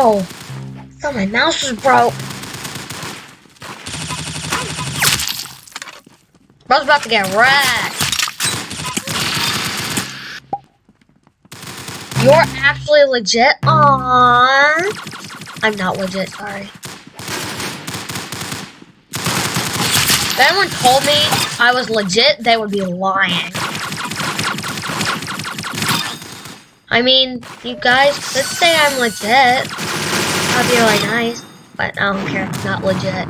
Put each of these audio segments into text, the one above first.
Oh, thought my mouse was broke. Bro's about to get wrecked. You're actually legit? Aww. I'm not legit, sorry. If anyone told me I was legit, they would be lying. I mean, you guys could say I'm legit. That'd be really nice, but I don't care. It's not legit.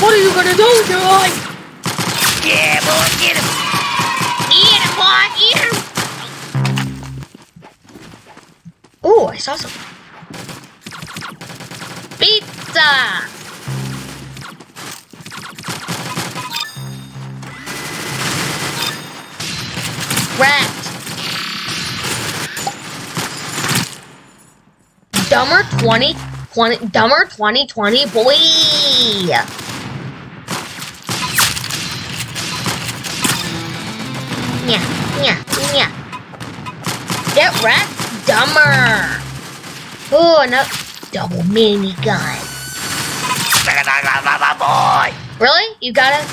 What are you gonna do, Joy? Yeah, boy, get him. Eat him, boy! Eat him! Oh, I saw something. Pizza! Dumber 20, 20, Dumber 2020, boy! Yeah, yeah, yeah. Get wrecked, dumber. Oh, no, double mini gun. Really? You gotta,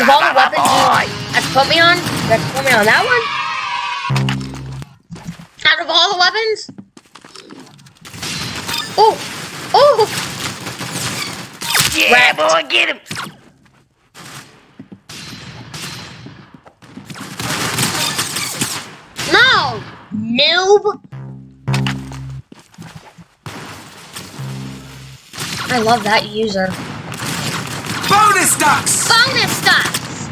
of all the weapons you have to put me on, you put me on that one? Out of all the weapons? Oh, oh, Yeah, Wrecked. boy, get him. no, noob. I love that user. Bonus ducks! Bonus ducks!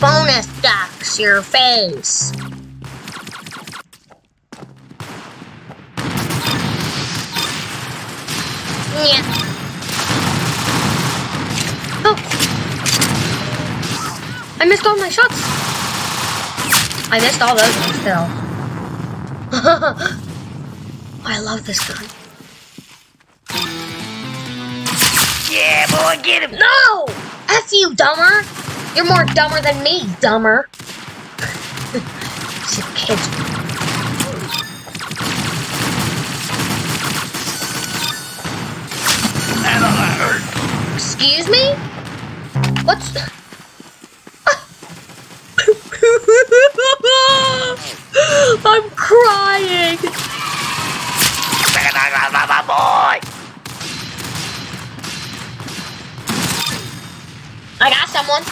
Bonus ducks, your face. Yeah. Oh. I missed all my shots. I missed all those ones still. Oh, I love this gun. Yeah, boy, get him. No! F you, dumber! You're more dumber than me, dumber. Shit, kids. Excuse me? What's... I'm crying! boy. I got someone.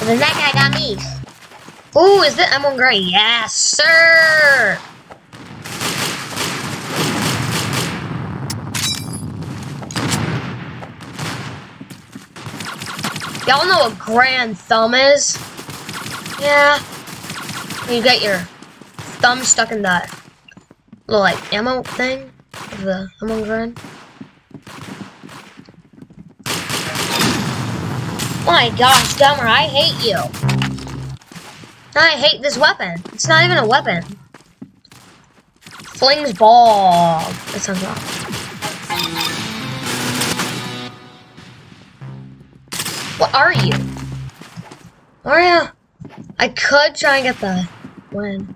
And then that guy got me. Ooh, is it M1 Gray? Yes, sir! Y'all know what Garand thumb is? Yeah. You get your thumb stuck in that little like ammo thing the M1 Garand. My gosh, Dumber, I hate you. I hate this weapon. It's not even a weapon. Flings ball. That sounds wrong. Are you? Oh, are ya? I could try and get the win.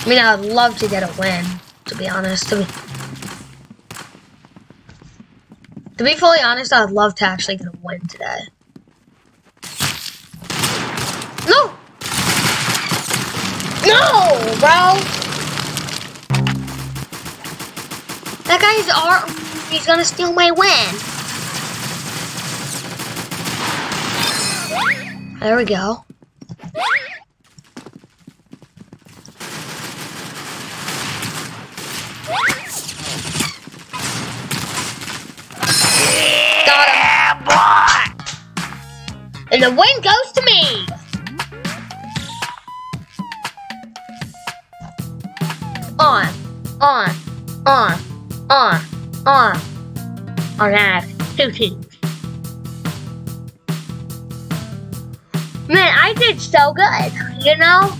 I mean, I'd love to get a win, to be honest. To be, to be fully honest, I'd love to actually get a win today. No! No, bro! That guy's art. He's gonna steal my win. There we go. And the win goes to me. On, on, on, on, on. On that, two. Man, I did so good, you know?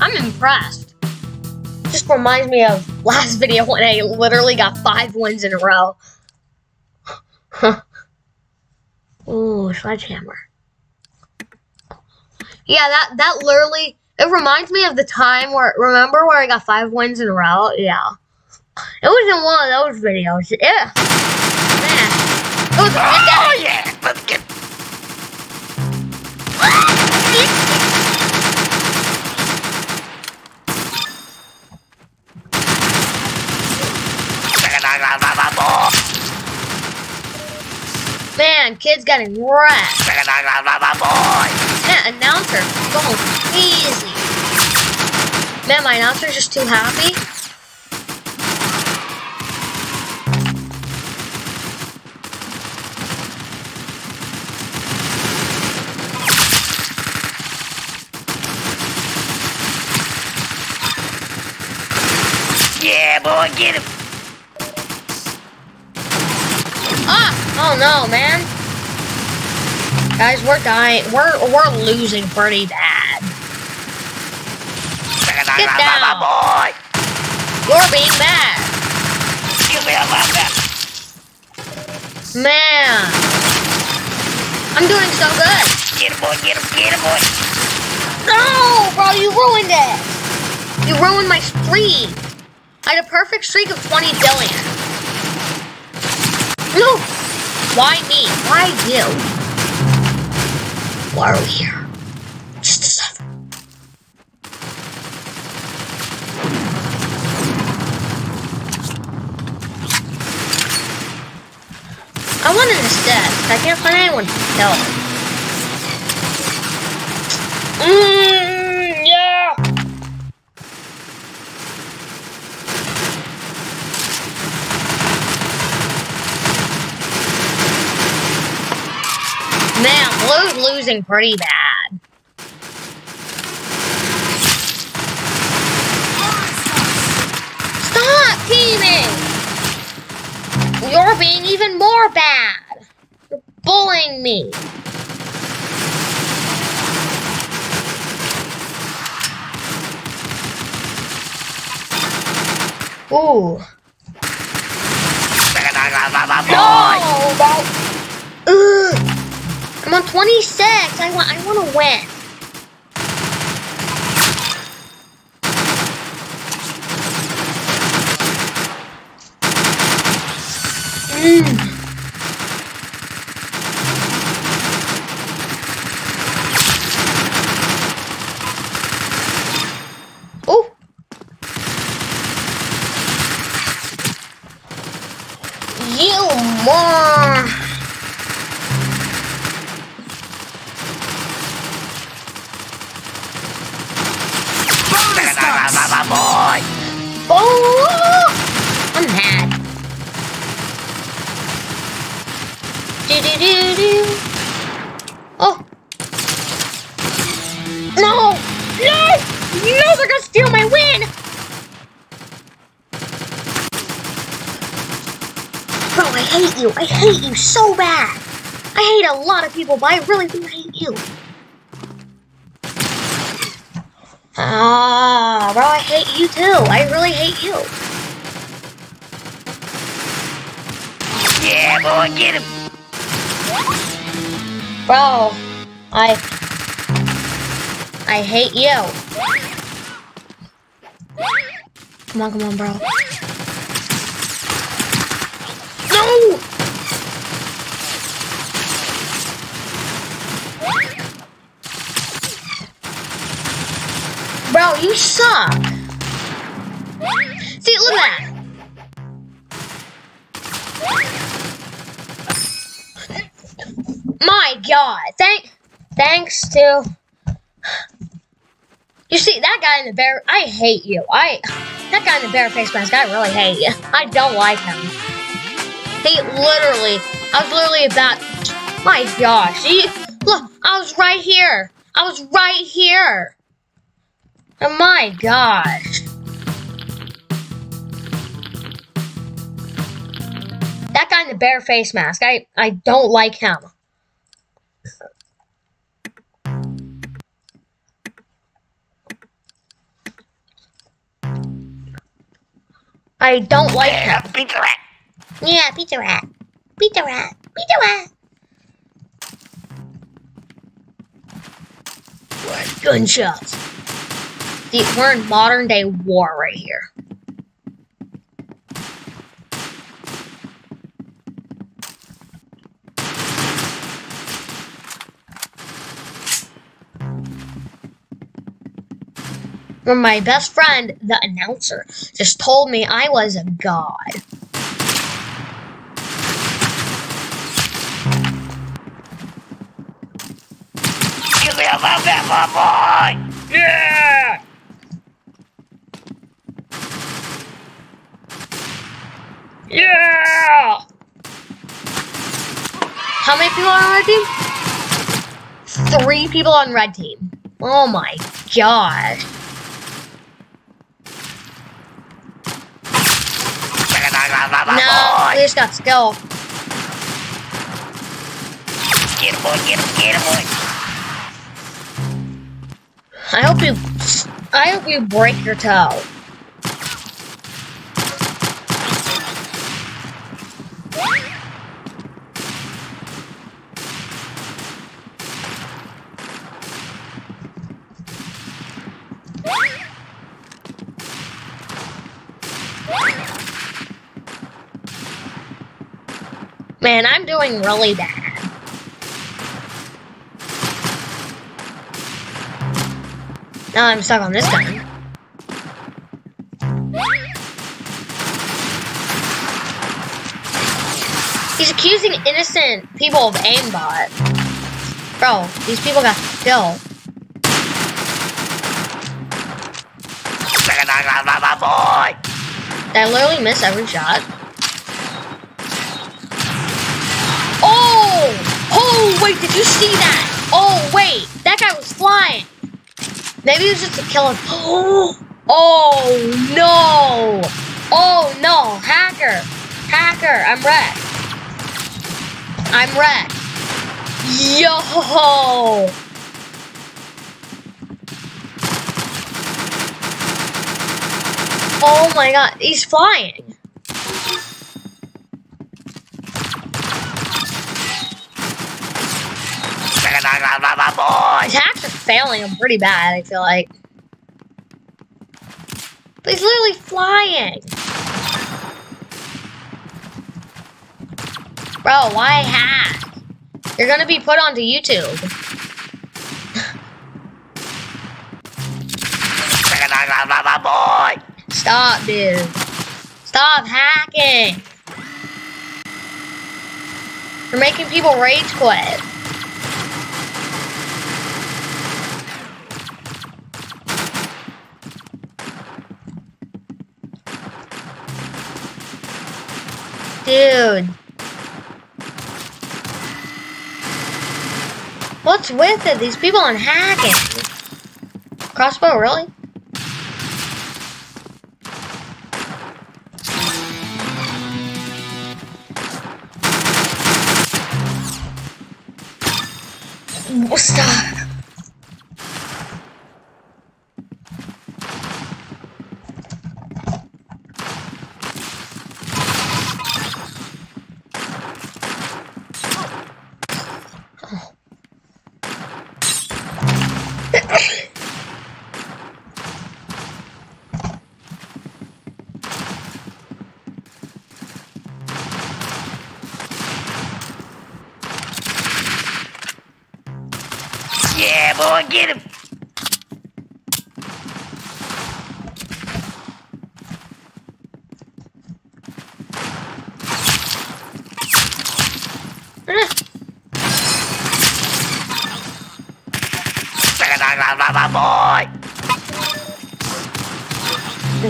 I'm impressed. Just reminds me of last video when I literally got five wins in a row. Huh. Ooh, sledgehammer. Yeah, that that literally it reminds me of the time where remember where I got five wins in a row? Yeah. It was in one of those videos. Yeah. Man. It was Oh, yeah. Let's get. Man, kids getting wrecked. Man, announcer going crazy. Man, my announcer's just too happy. Boy, get him. Ah! Oh no, man. Guys, we're dying. We're we're losing pretty bad. Get down. my boy. You're being bad. Give me a weapon. Man. I'm doing so good. Get him, boy, get him, get him, boy. No, bro, you ruined it. You ruined my streak. I had a perfect streak of 20 billion. No. Why me? Why you? Why are we here? Just to suffer. I want an assist. I can't find anyone to kill. Mmm, losing pretty bad. Stop teaming! You're being even more bad. You're bullying me. Ooh. No. Ugh. I'm on 26. I want. I want to win. Mm. Oh. You more. Bonus ducks! boy. Oh, I'm mad. Do do do do. Oh. No! No! No! They're gonna steal my win! Bro, I hate you. I hate you so bad. I hate a lot of people, but I really do hate you. Ah, bro, I hate you too. I really hate you. Yeah, boy, get him. Bro, I I hate you. Come on, come on, bro. No! Bro, you suck. See, look at that. My God, thank, thanks to. You see, that guy in the bear, I hate you. I, that guy in the bear face mask, I really hate you. I don't like him. He literally, I was literally about, my gosh, he, look, I was right here. I was right here. Oh my gosh. That guy in the bear face mask, I, I don't like him. I don't like him. Yeah, pizza rat. Yeah, pizza rat. Pizza rat. Pizza rat. What gunshots? Dude, we're in modern day war right here. When my best friend, the announcer, just told me I was a god. Give me a that, my boy. Yeah! How many people on red team? Three people on red team. Oh my god. No, we just got skill. Get him, boy. Get him. Get him, boy. I hope you I hope you break your toe. Man, I'm doing really bad. Now I'm stuck on this gun. He's accusing innocent people of aimbot. Bro, these people got boy. Did I literally miss every shot? Oh! Oh, wait, did you see that? Oh, wait, that guy was flying. Maybe it was just a killer. Oh, no. Oh, no. Hacker. Hacker, I'm wrecked. I'm wrecked. Yo! Oh my god, he's flying. My boy. Attacks are failing him pretty bad, I feel like. But he's literally flying. Bro, why hack? You're gonna be put onto YouTube. Stop, dude. Stop hacking. You're making people rage quit. Dude. What's with it? These people on hacking. Crossbow, really?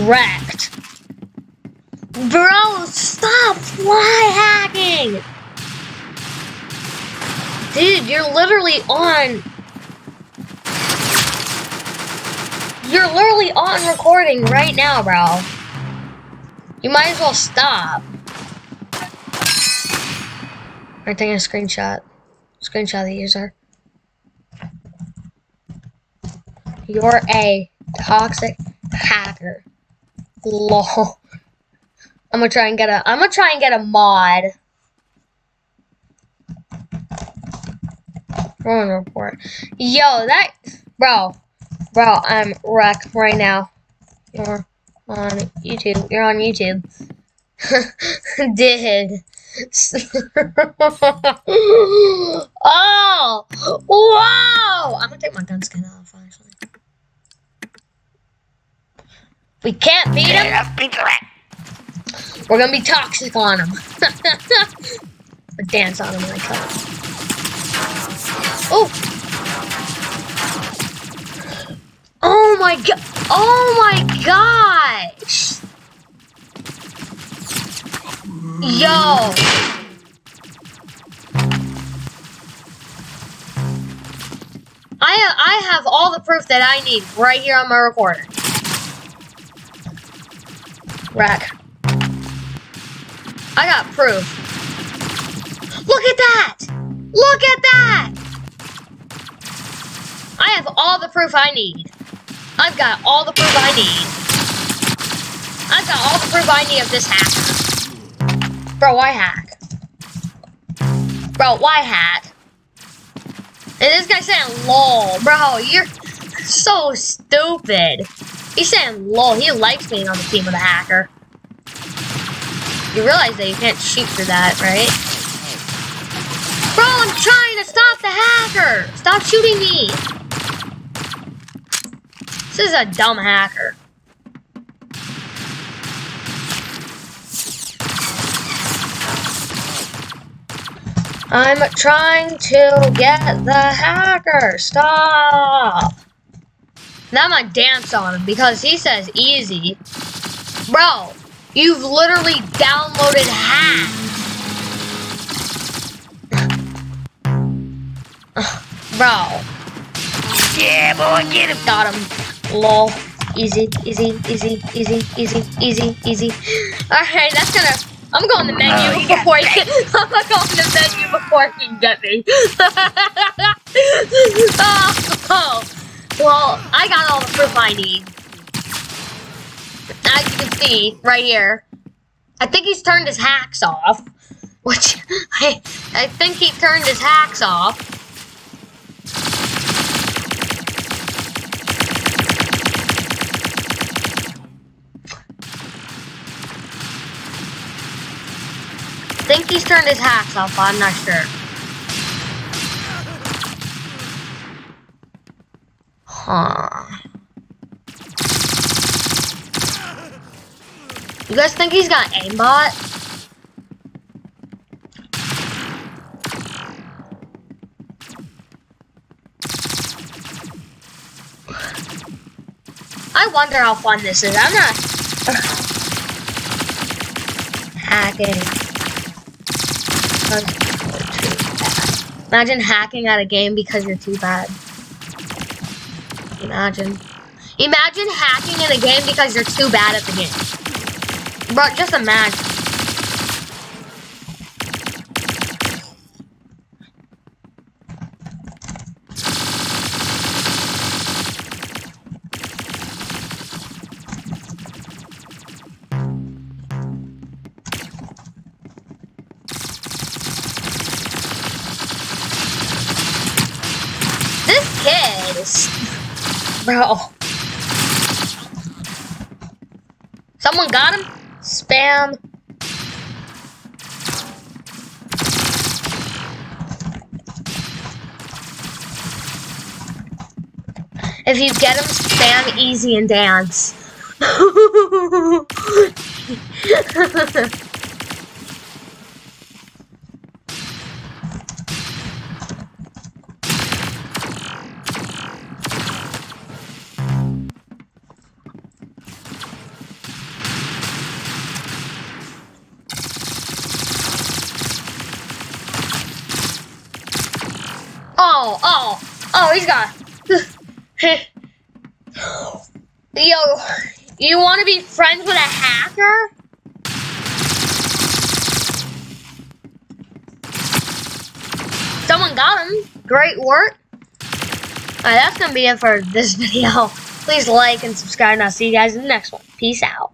Wrecked. Bro, stop fly hacking! Dude, you're literally on. You're literally on recording right now, bro. You might as well stop. I'm taking a screenshot. Screenshot the user. You're a toxic hacker. Lol. I'm gonna try and get a I'm gonna try and get a mod. Drone report. Yo, that bro, bro, I'm wreck right now. You're on YouTube. You're on YouTube. Did. oh! Whoa! I'm gonna take my gun skin off, actually. We can't beat him. Yeah, beat the rat. We're gonna be toxic on him. dance on him like that. Oh! Oh my god! Oh my gosh! Yo! I I have all the proof that I need right here on my recorder. Rack. I got proof. Look at that! Look at that! I have all the proof I need. I've got all the proof I need. I've got all the proof I need of this hacker. Bro, why hack? Bro, why hack? And this guy saying lol. Bro, you're so stupid. He's saying lol. He likes being on the team with a hacker. You realize that you can't shoot for that, right? Bro, I'm trying to stop the hacker! Stop shooting me! This is a dumb hacker. I'm trying to get the hacker. Stop. Now I'm gonna dance on him because he says easy. Bro, you've literally downloaded hack. Bro, Yeah, boy, get him. got him. Lol. Easy, easy, easy, easy, easy, easy, easy. Alright, that's gonna. I'm going to menu Oh, before you can. I'm going to menu before he can get me. oh, well, I got all the proof I need. As you can see, right here. I think he's turned his hacks off. Which, I, I think he turned his hacks off. I think he's turned his hacks off, I'm not sure. You guys think he's got aimbot? I wonder how fun this is. I'm not hacking. Imagine hacking at a game because you're too bad. Imagine. Imagine hacking in a game because you're too bad at the game. Bro, just imagine. Bro. Someone got him? Spam. If you get him, spam easy and dance. Oh, oh, oh, he's got. Yo, you want to be friends with a hacker? Someone got him. Great work. Alright, that's going to be it for this video. Please like and subscribe, and I'll see you guys in the next one. Peace out.